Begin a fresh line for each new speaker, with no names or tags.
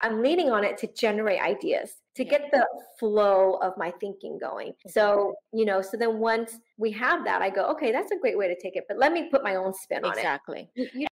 I'm leaning on it to generate ideas, to get the flow of my thinking going. So, you know, so then once we have that, I go, okay, that's a great way to take it, but let me put my own spin
exactly.
on it. Exactly.